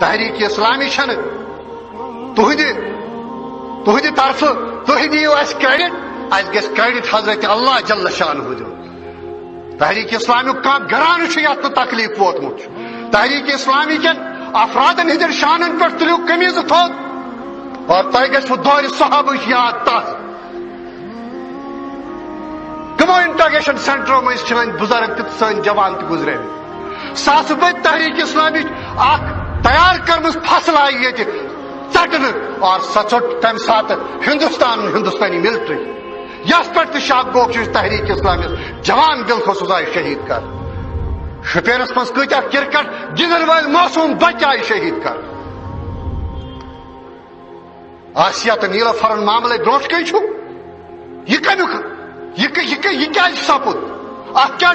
تحریک اسلامی چھن تہد تہد طرف تھی دیو اس کریڈٹ اس گس کریڈٹ حضرت اللہ جل شان ہو تحریک اسلامی کان گران یت تکلیف ووتمت تحریک اسلامی کن افرادن ہندر شانن پہ تلیو کمیز تھوت اور تہ گھو دور صحابہ یاد تازہ کمو انٹاگیشن سینٹرو مز بزرگ تو سن جوان تہ گزرے ساس بد تحریک اسلامی اخ تیار فصل آئی یہ ٹن اور سہ ٹوٹ تمہ سات ہندوستان ہندوستانی ملٹری یس پہ شاک گوک تحریک اسلامی جوان دل خصوص آئی شہید کر۔ شپینس مز کتیا کرکٹ گندن ول معصوم بچہ آئی شہید کر۔ آسیا تو نیلا فرن معاملے بروٹ کن یہ کمیک یہ کیا سپد ات کیا